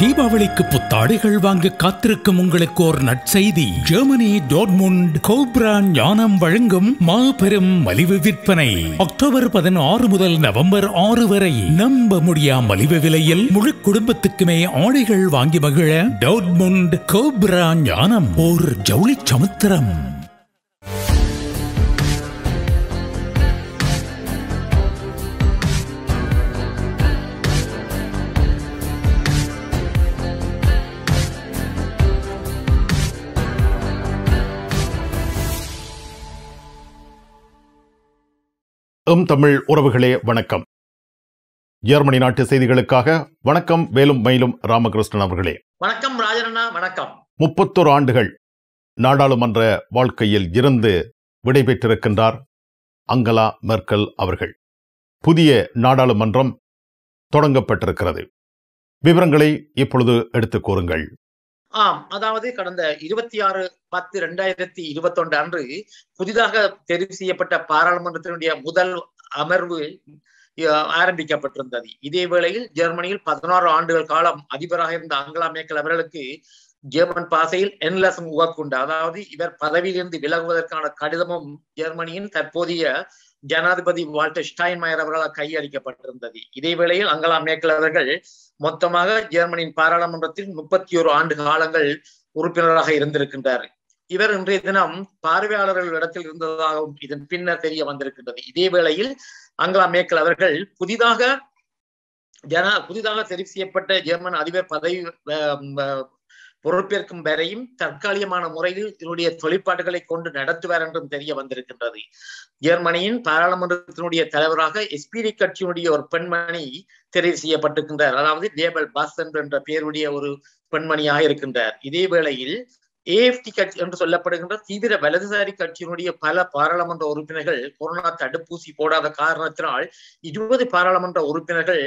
தீபாவளிக்கு புத்தாடைகள் வாங்க காத்திருக்கும் உங்களுக்கு ஒரு நற்செய்தி. ஜெர்மனி டோட்முண்ட் கோப்ரா ஞானம் வழங்கும் மாபெரும் மலிவு விற்பனை. அக்டோபர் பதினாறு முதல் நவம்பர் ஆறு வரை நம்ப முடியா மலிவு விலையில் முழு குடும்பத்துக்குமே ஆடைகள் வாங்கி மகிழ டோட்முண்ட் கோப்ரா ஞானம். ஓர் ஜவுளி சமுத்திரம். எம் தமிழ் உறவுகளே வணக்கம். ஜெர்மனி நாட்டு செய்திகளுக்காக வணக்கம் வேலும் மயிலும் ராமகிருஷ்ணன் அவர்களே. வணக்கம் ராஜனண்ணா வணக்கம். முப்பத்தொரு ஆண்டுகள் நாடாளுமன்ற வாழ்க்கையில் இருந்து விடைபெற்றிருக்கின்றார் அங்கலா மெர்க்கல் அவர்கள். புதிய நாடாளுமன்றம் தொடங்கப்பட்டிருக்கிறது. விவரங்களை இப்பொழுது எடுத்துக் கூறுங்கள். ஆம் அதாவது கடந்த இருபத்தி ஆறு பத்து ரெண்டாயிரத்தி இருபத்தி ஒன்று அன்று புதிதாக தெரிவு செய்யப்பட்ட பாராளுமன்றத்தினுடைய முதல் அமர்வு ஆரம்பிக்கப்பட்டிருந்தது. இதே வேளையில் ஜெர்மனியில் பதினாறு ஆண்டுகள் காலம் அதிபராக இருந்த அங்கலா மேக்கல் அவர்களுக்கு ஜெர்மன் பாசையில் என்லசம் உகக்குண்டு அதாவது இவர் பதவியிலிருந்து விலகுவதற்கான கடிதமும் ஜெர்மனியின் தற்போதைய ஜனாதிபதி வால்டர் ஸ்டைன்மயர் அவர்களால் கையளிக்கப்பட்டிருந்தது. இதே வேளையில் அங்கலா மேக்கல் அவர்கள் மொத்தமாக ஜெர்மனியின் பாராளுமன்றத்தில் முப்பத்தி ஒரு ஆண்டு காலங்கள் உறுப்பினராக இருந்திருக்கின்றார். இவர் இன்றைய தினம் பார்வையாளர்கள் இடத்தில் இருந்ததாகவும் இதன் பின்னர் தெரிய வந்திருக்கின்றது. இதே வேளையில் அங்கலா மேக்கல் அவர்கள் புதிதாக ஜன புதிதாக தெரிவு செய்யப்பட்ட ஜெர்மன் அதிபர் பதவி பொறுப்பேற்கும் வரையும் தற்காலிகமான முறையில் இதனுடைய தொழிற்பாடுகளை கொண்டு நடத்துவார் என்றும் தெரிய வந்திருக்கின்றது. ஜெர்மனியின் பாராளுமன்றத்தினுடைய தலைவராக எஸ்பிடி கட்சியினுடைய ஒரு பெண்மணி தெரிவு செய்யப்பட்டிருக்கின்றார். அதாவது லேபல் பாஸ் என்ற பெயருடைய ஒரு பெண்மணியாக இருக்கின்றார். இதே வேளையில் ஏஎப்டி கட்சி என்று சொல்லப்படுகின்ற தீவிர வலதுசாரி கட்சியினுடைய பல பாராளுமன்ற உறுப்பினர்கள் கொரோனா தடுப்பூசி போடாத காரணத்தினால் இருபது பாராளுமன்ற உறுப்பினர்கள்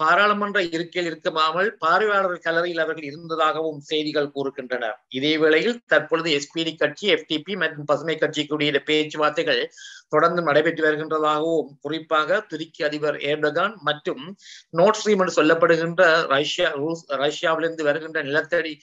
பாராளுமன்ற இருக்கையில் இருக்காமல் பார்வையாளர்கள் கலரையில் அவர்கள் இருந்ததாகவும் செய்திகள் கூறுகின்றனர் இதே வேளையில் தற்பொழுது எஸ்பிடி கட்சி எஃப்டிபி மற்றும் பசுமை கட்சிக்குரிய பேச்சுவார்த்தைகள் தொடர்ந்து நடைபெற்று வருகின்றதாகவும் குறிப்பாக துருக்கி அதிபர் ஏர்டகான் மற்றும் நோட் ஸ்ட்ரீம் என்று சொல்லப்படுகின்ற ரஷ்யா ரூஸ் ரஷ்யாவிலிருந்து வருகின்ற நிலத்தடி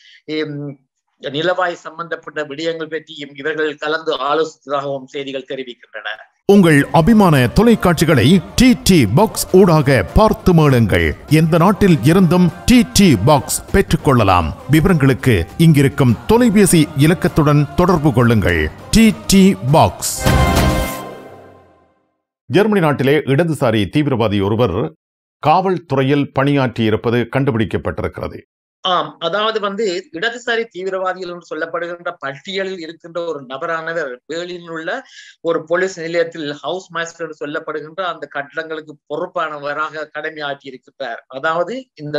நிலவாய் சம்பந்தப்பட்ட விடயங்கள் பற்றியும் இவர்கள் கலந்து ஆலோசித்ததாகவும் செய்திகள் தெரிவிக்கின்றன. உங்கள் அபிமான தொலைக்காட்சிகளை டி டி பாக்ஸ் ஊடாக பார்த்து மேளுங்கள். எந்த நாட்டில் இருந்தும் டி டி பாக்ஸ் பெற்றுக்கொள்ளலாம். விவரங்களுக்கு இங்கிருக்கும் தொலைபேசி இலக்கத்துடன் தொடர்பு கொள்ளுங்கள். டி டி பாக்ஸ் ஜெர்மனி நாட்டிலே இடதுசாரி தீவிரவாதி ஒருவர் காவல்துறையில் பணியாற்றியிருப்பது கண்டுபிடிக்கப்பட்டிருக்கிறது. ஆம் அதாவது வந்து இடதுசாரி தீவிரவாதிகள் என்று சொல்லப்படுகின்ற பட்டியலில் இருக்கின்ற ஒரு நபரானவர் பேர்லினில் உள்ள ஒரு போலீஸ் நிலையத்தில் ஹவுஸ் மாஸ்டர் என்று சொல்லப்படுகின்ற அந்த கட்டடங்களுக்கு பொறுப்பானவராக கடமையாற்றி இருக்கின்றார். அதாவது இந்த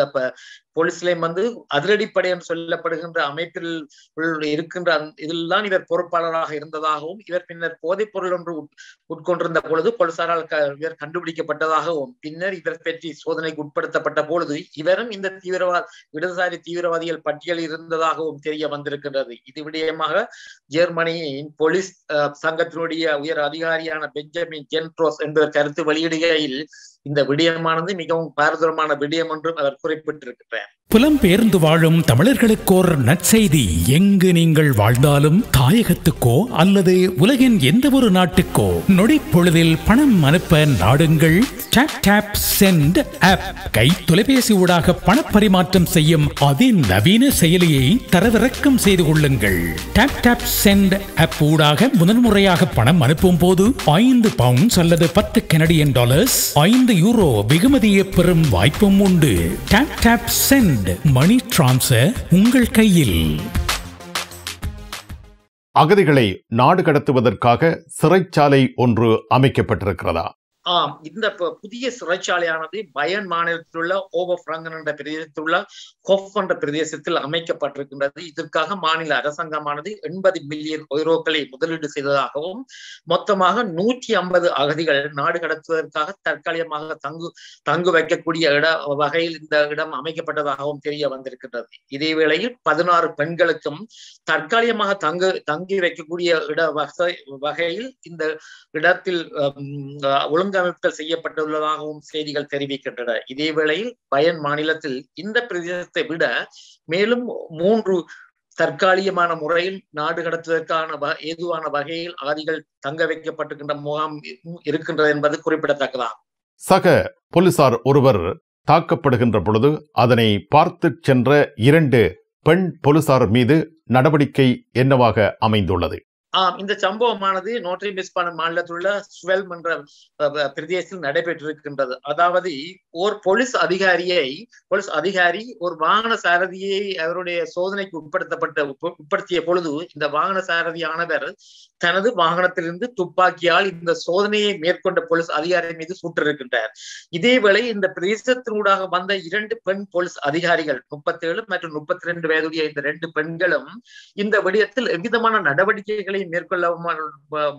போலீஸ் நிலையம் வந்து அதிரடிப்படை என்று சொல்லப்படுகின்ற அமைப்பில் உள்ள- இருக்கின்ற இதில் தான் இவர் பொறுப்பாளராக இருந்ததாகவும் இவர் பின்னர் போதைப் பொருள் ஒன்று உட்- உட்கொண்டிருந்த பொழுது போலீசாரால் க- இவர் கண்டுபிடிக்கப்பட்டதாகவும் பின்னர் இவர் பற்றி சோதனைக்கு உட்படுத்தப்பட்ட பொழுது இவரும் இந்த தீவிரவாத இடதுசாரி தீவிரவாதிகள் பட்டியலில் இருந்ததாகவும் தெரிய வந்திருக்கின்றது. இது விடயமாக ஜெர்மனியின் போலீஸ் அஹ், சங்கத்தினுடைய உயர் அதிகாரியான பெஞ்சமின் ஜென்ட்ரோஸ் என்பவர் கருத்து வெளியிடுகையில் இந்த விடயமானது மிகவும் பாரதூரமான விடயம் என்றும் அவர் குறிப்பிட்டிருக்கிறார் புலம்பெயர்ந்து வாழும் தமிழர்களுக்கோர் நற்செய்தி. எங்கு நீங்கள் வாழ்ந்தாலும் தாயகத்துக்கோ அல்லது உலகின் எந்த ஒரு நாட்டுக்கோ நொடி பொழுதில் பணம் அனுப்ப நாடுங்கள். டேப் சென்ட் ஆப் கை தொலைபேசி ஊடாக பண பரிமாற்றம் செய்யும் அதிநவீன செயலியை தரவிறக்கம் செய்து கொள்ளுங்கள். டேப் டேப் சென்ட் ஆப் ஊடாக முதன்முறையாக பணம் அனுப்பும் போது ஐந்து பவுண்ட்ஸ் அல்லது பத்து கெனடியன் டாலர்ஸ் ஐந்து யூரோ வெகுமதியை பெறும் வாய்ப்பும் உண்டு. Tap tap send money transfer உங்கள் கையில். அகதிகளை நாடு கடத்துவதற்காக சிறைச்சாலை ஒன்று அமைக்கப்பட்டிருக்கிறதா? ஆம் இந்த புதிய சிறைச்சாலையானது பயன் மாநிலத்தில் உள்ள ஓவர் என்ற பிரதேசத்தில் உள்ள கொஃப் என்ற பிரதேசத்தில் அமைக்கப்பட்டிருக்கின்றது. இதற்காக மாநில அரசாங்கமானது எண்பது மில்லியன் யூரோக்களை முதலீடு செய்ததாகவும் மொத்தமாக நூற்றி ஐம்பது அகதிகள் நாடு கடத்துவதற்காக தற்காலிகமாக தங்கு தங்கு வைக்கக்கூடிய இட வகையில் இந்த இடம் அமைக்கப்பட்டதாகவும் தெரிய வந்திருக்கின்றது. இதேவேளையில் பதினாறு பெண்களுக்கும் தற்காலிகமாக தங்கு தங்கி வைக்கக்கூடிய இட வகை வகையில் இந்த இடத்தில் ஒழுங்க ஒழுங்கமைப்புகள் செய்யப்பட்டுள்ளதாகவும் செய்திகள் தெரிவிக்கின்றன. இதேவேளையில் பயன் மாநிலத்தில் இந்த பிரதேசத்தை விட மேலும் மூன்று தற்காலிகமான முறையில் நாடு கடத்துவதற்கான ஏதுவான வகையில் ஆதிகள் தங்க வைக்கப்பட்டுகின்ற முகாம் இருக்கின்றது என்பது குறிப்பிடத்தக்கதாகும் சக போலீசார் ஒருவர் தாக்கப்படுகின்ற பொழுது அதனை பார்த்து சென்ற இரண்டு பெண் போலீசார் மீது நடவடிக்கை என்னவாக அமைந்துள்ளது? ஆஹ் இந்த சம்பவமானது நோட்ரி பிஸ்பான மாநிலத்தில் உள்ள என்ற பிரதேசத்தில் நடைபெற்றிருக்கின்றது. அதாவது ஒரு போலீஸ் அதிகாரியை போலீஸ் அதிகாரி ஒரு வாகன சாரதியை அவருடைய சோதனைக்கு உட்படுத்தப்பட்ட உட்படுத்திய பொழுது இந்த வாகன சாரதியானவர் தனது வாகனத்திலிருந்து துப்பாக்கியால் இந்த சோதனையை மேற்கொண்ட போலீஸ் அதிகாரி மீது சுட்டிருக்கின்றார். இதேவேளை இந்த பிரதேசத்தினூடாக வந்த இரண்டு பெண் போலீஸ் அதிகாரிகள் முப்பத்தி ஏழு மற்றும் முப்பத்தி ரெண்டு வயதுடைய இந்த ரெண்டு பெண்களும் இந்த விடயத்தில் எவ்விதமான நடவடிக்கைகளை மேற்கொள்ளாமல்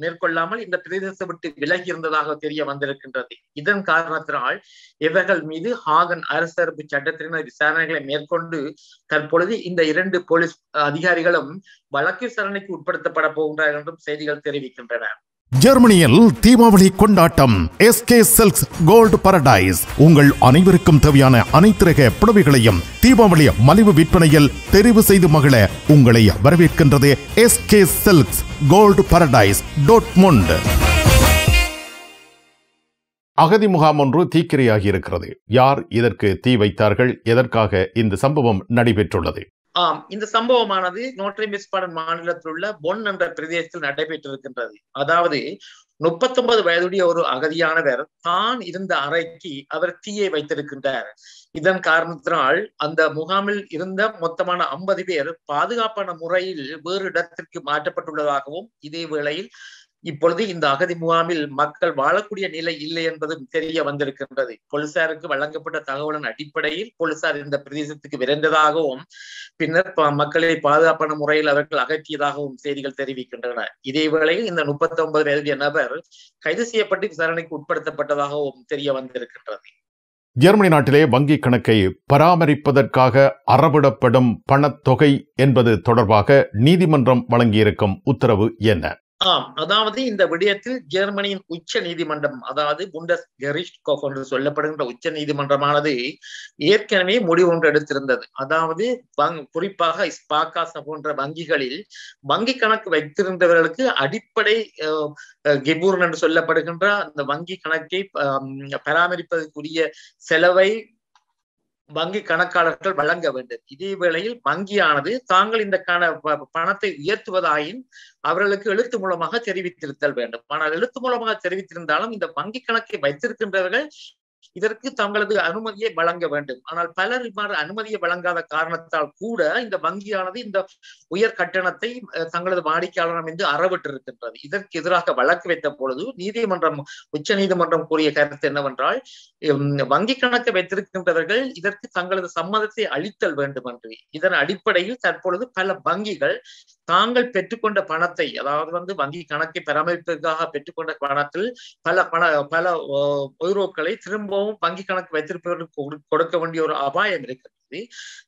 மேற்கொள்ளாமல் இந்த பிரதேசத்தை விட்டு விலகி இருந்ததாக தெரிய வந்திருக்கின்றது. இதன் காரணத்தினால் இவர்கள் மீது ஹாகன் அரசரப்பு சட்டத்தினர் விசாரணைகளை மேற்கொண்டு தற்பொழுது இந்த இரண்டு போலீஸ் அதிகாரிகளும் வழக்கு விசாரணைக்கு உட்படுத்தப்பட போகின்றார்கள் என்றும் செய்திகள் தெரிவிக்கின்றன. ஜெர்மனியில் தீபாவளி கொண்டாட்டம் எஸ்கே சில்க்ஸ் கோல்டு பரடைஸ் உங்கள் அனைவருக்கும் தேவையான அனைத்து ரக புடவைகளையும் தீபாவளி மலிவு விற்பனையில் தெரிவு செய்து மகிழ உங்களை வரவேற்கின்றது SK Silks Gold Paradise Dortmund அகதி முகாம் ஒன்று தீக்கிரையாகி இருக்கிறது யார் இதற்கு தீ வைத்தார்கள்? எதற்காக இந்த சம்பவம் நடைபெற்றுள்ளது? ஆம் இந்த சம்பவமானது நோட்ரி மிஸ்பாடன் மாநிலத்தில் உள்ள பொன் என்ற பிரதேசத்தில் நடைபெற்றிருக்கின்றது. அதாவது முப்பத்தொன்பது வயதுடைய ஒரு அகதியானவர் தான் இருந்த அறைக்கு அவர் தீயை வைத்திருக்கின்றார். இதன் காரணத்தினால் அந்த முகாமில் இருந்த மொத்தமான ஐம்பது பேர் பாதுகாப்பான முறையில் வேறு இடத்திற்கு மாற்றப்பட்டுள்ளதாகவும் இதே வேளையில் இப்பொழுது இந்த அகதி முகாமில் மக்கள் வாழக்கூடிய நிலை இல்லை என்பதும் தெரிய வந்திருக்கின்றது. போலீசாருக்கு வழங்கப்பட்ட தகவலின் அடிப்படையில் போலீசார் இந்த பிரதேசத்துக்கு விரைந்ததாகவும் பின்னர் மக்களை பாதுகாப்பான முறையில் அவர்கள் அகற்றியதாகவும் செய்திகள் தெரிவிக்கின்றன. இதே வேளையில் இந்த முப்பத்தி ஒன்பது வயதிய நபர் கைது செய்யப்பட்டு விசாரணைக்கு உட்படுத்தப்பட்டதாகவும் தெரிய வந்திருக்கின்றது. ஜெர்மனி நாட்டிலே வங்கிக் கணக்கை பராமரிப்பதற்காக அறவிடப்படும் பணத்தொகை என்பது தொடர்பாக நீதிமன்றம் வழங்கியிருக்கும் உத்தரவு என்ன? ஆம் அதாவது இந்த விடயத்தில் ஜெர்மனியின் உச்ச நீதிமன்றம் அதாவது புண்டஸ் கெரிஸ்ட் கோஃப் என்று சொல்லப்படுகின்ற உச்ச நீதிமன்றமானது ஏற்கனவே முடிவு ஒன்று எடுத்திருந்தது. அதாவது குறிப்பாக ஸ்பாகாச போன்ற வங்கிகளில் வங்கி கணக்கு வைத்திருந்தவர்களுக்கு அடிப்படை கிபூர்ன் என்று சொல்லப்படுகின்ற அந்த வங்கி கணக்கை பராமரிப்பதற்குரிய செலவை வங்கி கணக்காளர்கள் வழங்க வேண்டும். இதே வேளையில் வங்கியானது தாங்கள் இந்த கண பணத்தை உயர்த்துவதாயின் அவர்களுக்கு எழுத்து மூலமாக தெரிவித்திருத்தல் வேண்டும். ஆனால் எழுத்து மூலமாக தெரிவித்திருந்தாலும் இந்த வங்கி கணக்கை வைத்திருக்கின்றவர்கள் இதற்கு தங்களது அனுமதியை வழங்க வேண்டும். ஆனால் பலர் இவ்வாறு அனுமதியை வழங்காத காரணத்தால் கூட இந்த வங்கியானது இந்த உயர் கட்டணத்தை தங்களது வாடிக்கையாளர் என்று அறவிட்டிருக்கின்றது. இதற்கு எதிராக வழக்கு வைத்த பொழுது நீதிமன்றம் உச்ச நீதிமன்றம் கூறிய கருத்து என்னவென்றால் வங்கி கணக்கை வைத்திருக்கின்றவர்கள் இதற்கு தங்களது சம்மதத்தை அளித்தல் வேண்டும் என்று இதன் அடிப்படையில் தற்பொழுது பல வங்கிகள் தாங்கள் பெற்றுக்கொண்ட பணத்தை அதாவது வந்து வங்கி கணக்கை பராமரிப்பதற்காக பெற்றுக்கொண்ட பணத்தில் பல பண பல யூரோக்களை திரும்பவும் வங்கி கணக்கு வைத்திருப்பவர்களுக்கு கொடுக்க வேண்டிய ஒரு அபாயம் இருக்கிறது.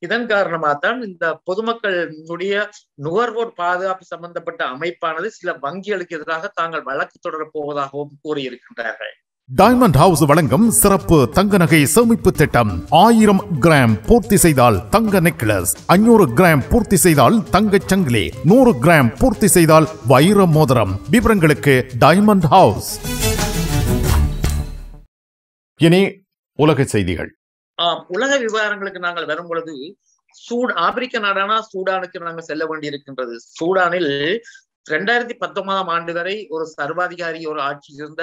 இதன் காரணமாகத்தான் இந்த பொதுமக்களுடைய நுகர்வோர் பாதுகாப்பு சம்பந்தப்பட்ட அமைப்பானது சில வங்கிகளுக்கு எதிராக தாங்கள் வழக்கு தொடரப் போவதாகவும் கூறியிருக்கின்றார்கள். டைமண்ட் ஹவுஸ் வழங்கும் சிறப்பு தங்க நகை சேமிப்பு திட்டம் ஆயிரம் கிராம் பூர்த்தி செய்தால் தங்க நெக்லஸ் ஐநூறு கிராம் பூர்த்தி செய்தால் தங்க சங்கிலி நூறு கிராம் பூர்த்தி செய்தால் வைர மோதிரம். விவரங்களுக்கு டைமண்ட் ஹவுஸ் இனி உலக செய்திகள். உலக விவகாரங்களுக்கு நாங்கள் வரும் பொழுது சூட் ஆப்பிரிக்க நாடான சூடானுக்கு நாங்கள் செல்ல வேண்டியிருக்கின்றது. சூடானில் ரெண்டாயிரத்தி பத்தொன்பதாம் ஆண்டு வரை ஒரு சர்வாதிகாரி ஒரு ஆட்சி இருந்த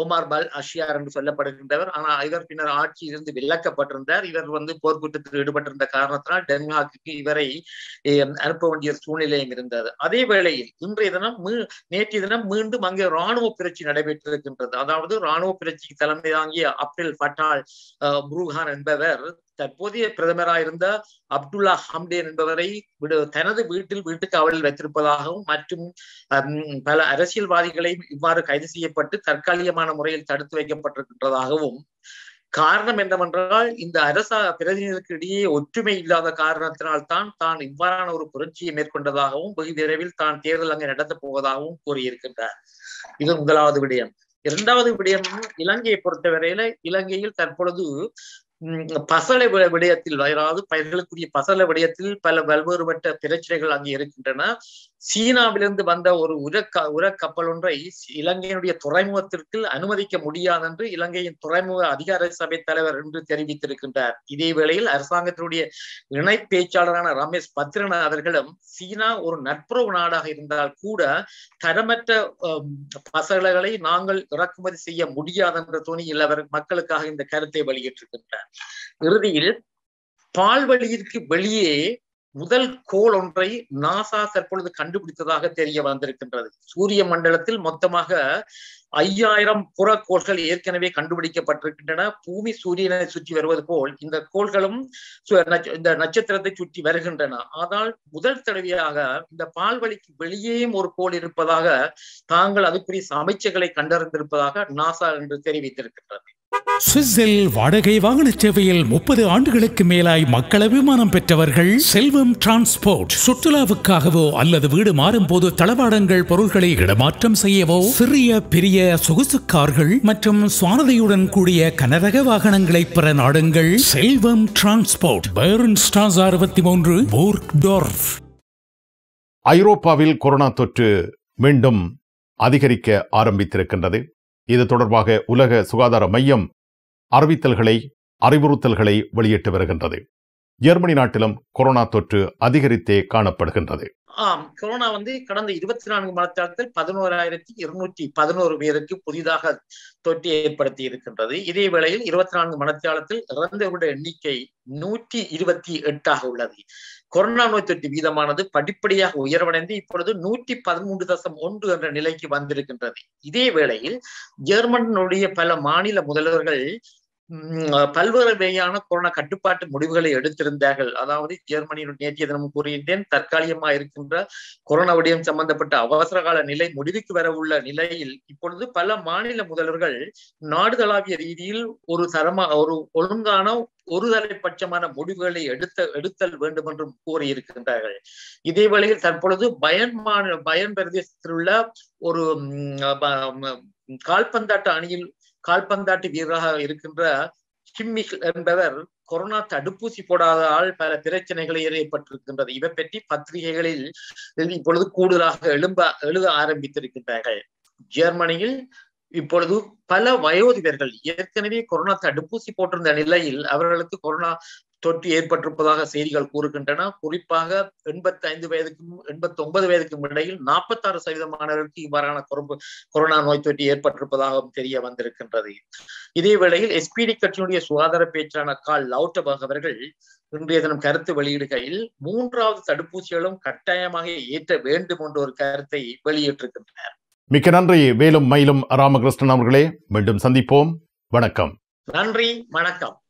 ஓமார் பல் அஷியார் என்று சொல்லப்படுகின்றவர். ஆனால் இவர் பின்னர் ஆட்சியிலிருந்து விலக்கப்பட்டிருந்தார். இவர் வந்து போர்க்குற்றத்தில் ஈடுபட்டிருந்த காரணத்தினால் டென்மார்க்கு இவரை அனுப்ப வேண்டிய சூழ்நிலையும் இருந்தது. அதே வேளையில் இன்றைய தினம் நேற்றைய தினம் மீண்டும் அங்கே ராணுவ புரட்சி நடைபெற்றிருக்கின்றது. அதாவது ராணுவ புரட்சிக்கு தலைமை தாங்கிய அப்டில் பட்டால் புரூஹான் என்பவர் தற்போதைய பிரதமராயிருந்த அப்துல்லா ஹம்டேன் என்பவரை தனது வீட்டில் வீட்டு காவலில் வைத்திருப்பதாகவும் மற்றும் பல அரசியல்வாதிகளை இவ்வாறு கைது செய்யப்பட்டு தற்காலிகமான முறையில் தடுத்து வைக்கப்பட்டிருக்கின்றதாகவும் காரணம் என்னவென்றால் இந்த அரச பிரதிநிதிகளுக்கு இடையே ஒற்றுமை இல்லாத காரணத்தினால் தான் தான் இவ்வாறான ஒரு புரட்சியை மேற்கொண்டதாகவும் வெகு விரைவில் தான் தேர்தல் அங்கே நடத்தப் போவதாகவும் கூறியிருக்கின்றார். இது முதலாவது விடயம். இரண்டாவது விடயம் இலங்கையை பொறுத்தவரையில இலங்கையில் தற்பொழுது பசலை விடயத்தில் அதாவது பயிர்களுக்குரிய பசலை விடயத்தில் பல பல்வேறுபட்ட பிரச்சனைகள் அங்கே இருக்கின்றன. சீனாவிலிருந்து வந்த ஒரு உரக்க உரக்கப்பல் ஒன்றை இலங்கையினுடைய துறைமுகத்திற்கு அனுமதிக்க முடியாது என்று இலங்கையின் துறைமுக அதிகார சபை தலைவர் என்று தெரிவித்திருக்கின்றார். இதே வேளையில் அரசாங்கத்தினுடைய இணை பேச்சாளரான ரமேஷ் பத்ரன் அவர்களும் சீனா ஒரு நட்புறவு நாடாக இருந்தால் கூட தரமற்ற பசலைகளை நாங்கள் இறக்குமதி செய்ய முடியாது என்ற துணியில் அவர் மக்களுக்காக இந்த கருத்தை வெளியிட்டிருக்கின்றார். இறுதியில் பால்வழியிற்கு வெளியே முதல் கோள் ஒன்றை நாசா தற்பொழுது கண்டுபிடித்ததாக தெரிய வந்திருக்கின்றது. சூரிய மண்டலத்தில் மொத்தமாக ஐயாயிரம் புறக்கோள்கள் ஏற்கனவே கண்டுபிடிக்கப்பட்டிருக்கின்றன. பூமி சூரியனை சுற்றி வருவது போல் இந்த கோள்களும் சு- இந்த நட்சத்திரத்தை சுற்றி வருகின்றன. ஆனால் முதல் தடவையாக இந்த பால்வழிக்கு வெளியேயும் ஒரு கோள் இருப்பதாக தாங்கள் அதுக்குரிய சமைச்சைகளை கண்டறிந்திருப்பதாக நாசா என்று தெரிவித்திருக்கின்றது. சுவிஸில் வாடகை வாகன சேவையில் முப்பது ஆண்டுகளுக்கு மேலாய் மக்கள் அபிமானம் பெற்றவர்கள் செல்வம் டிரான்ஸ்போர்ட். சுற்றுலாவுக்காகவோ அல்லது வீடு மாறும் போது தளவாடங்கள் பொருட்களை இடமாற்றம் செய்யவோ சிறிய பெரிய சொகுசு கார்கள் மற்றும் சுவாரதியுடன் கூடிய கனரக வாகனங்களை பெற நாடுங்கள். செல்வம் டிரான்ஸ்போர்ட் பேர்ன் ஸ்டாஸ் அறுபத்தி மூன்று போர்க்டோர்ஃப். ஐரோப்பாவில் கொரோனா தொற்று மீண்டும் அதிகரிக்க ஆரம்பித்திருக்கின்றது. இது தொடர்பாக உலக சுகாதார மையம் அறிவித்தல்களை அறிவுறுத்தல்களை வெளியிட்டு வருகின்றது. ஜெர்மனி நாட்டிலும் கொரோனா தொற்று அதிகரித்தே காணப்படுகின்றது. ஆம் கொரோனா வந்து கடந்த இருபத்தி நான்கு மணத்தாளத்தில் பதினோராயிரத்தி இருநூற்றி பதினோரு பேருக்கு புதிதாக தொற்று ஏற்படுத்தி இருக்கின்றது. இதே வேளையில் இருபத்தி நான்கு மணத்தாளத்தில் இறந்தவருடைய எண்ணிக்கை நூற்றி இருபத்தி எட்டாக உள்ளது. கொரோனா நோய் தொற்று வீதமானது படிப்படியாக உயர்வடைந்து இப்பொழுது நூற்றி பதிமூன்று தசம் ஒன்று என்ற நிலைக்கு வந்திருக்கின்றது. இதே வேளையில் ஜெர்மனுடைய பல மாநில முதல்வர்கள் பல்வேறு வகையான கொரோனா கட்டுப்பாட்டு முடிவுகளை எடுத்திருந்தார்கள். அதாவது ஜெர்மனியின் நேற்றைய தினம் கூறியிருந்தேன் தற்காலிகமா இருக்கின்ற கொரோனா விடயம் சம்பந்தப்பட்ட அவசர கால நிலை முடிவுக்கு வரவுள்ள நிலையில் இப்பொழுது பல மாநில முதல்வர்கள் நாடுதளாவிய ரீதியில் ஒரு தரமா ஒரு ஒழுங்கான ஒருதலைப்பட்சமான முடிவுகளை எடுத்த எடுத்தல் வேண்டும் என்றும் கூறியிருக்கின்றார்கள். இதே வேளையில் தற்பொழுது பயன் மாநில பயன் பிரதேசத்தில் உள்ள ஒரு உம், கால்பந்தாட்ட அணியில் கால்பந்தாட்டு வீரராக இருக்கின்ற கிம்மிக் என்பவர் கொரோனா தடுப்பூசி போடாததால் பல பிரச்சனைகளை ஏற்பட்டிருக்கின்றது. இவை பற்றி பத்திரிகைகளில் இப்பொழுது கூடுதலாக எழும்ப எழுத ஆரம்பித்திருக்கின்றார்கள். ஜெர்மனியில் இப்பொழுது பல வயோதிபர்கள் ஏற்கனவே கொரோனா தடுப்பூசி போட்டிருந்த நிலையில் அவர்களுக்கு கொரோனா தொற்று ஏற்பட்டிருப்பதாக செய்திகள் கூறுகின்றன. குறிப்பாக எண்பத்தி ஐந்து வயதுக்கும் எண்பத்தி ஒன்பது வயதுக்கும் இடையில் நாற்பத்தாறு சதவீதமானவர்களுக்கு இவ்வாறான கொரோனா கொரோனா நோய் தொற்று ஏற்பட்டிருப்பதாகவும் தெரிய வந்திருக்கின்றது. இதே வேளையில் எஸ்பிடி கட்சியினுடைய சுகாதார பேச்சாளர் கால் லவுட்டபர்க் அவர்கள் இன்றைய தினம் கருத்து வெளியிடுகையில் மூன்றாவது தடுப்பூசிகளும் கட்டாயமாக ஏற்ற வேண்டும் என்ற ஒரு கருத்தை வெளியிட்டிருக்கின்றனர். மிக்க நன்றி. வேலும் மயிலும் ராமகிருஷ்ணன் அவர்களே. மீண்டும் சந்திப்போம். வணக்கம். நன்றி. வணக்கம்.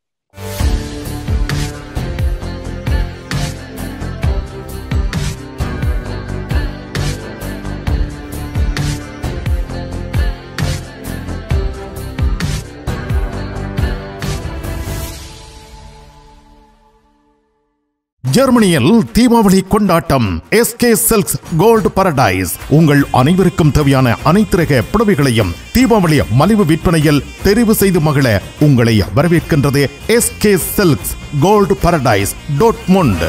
ஜெர்மனியில் தீபாவளி கொண்டாட்டம். எஸ்கே சில்க்ஸ் கோல்டு பரடைஸ் உங்கள் அனைவருக்கும் தேவையான அனைத்து ரக புடவைகளையும் தீபாவளி மலிவு விற்பனையில் தெரிவு செய்து மகிழ உங்களை வரவேற்கின்றது SK Silks Gold Paradise Dortmund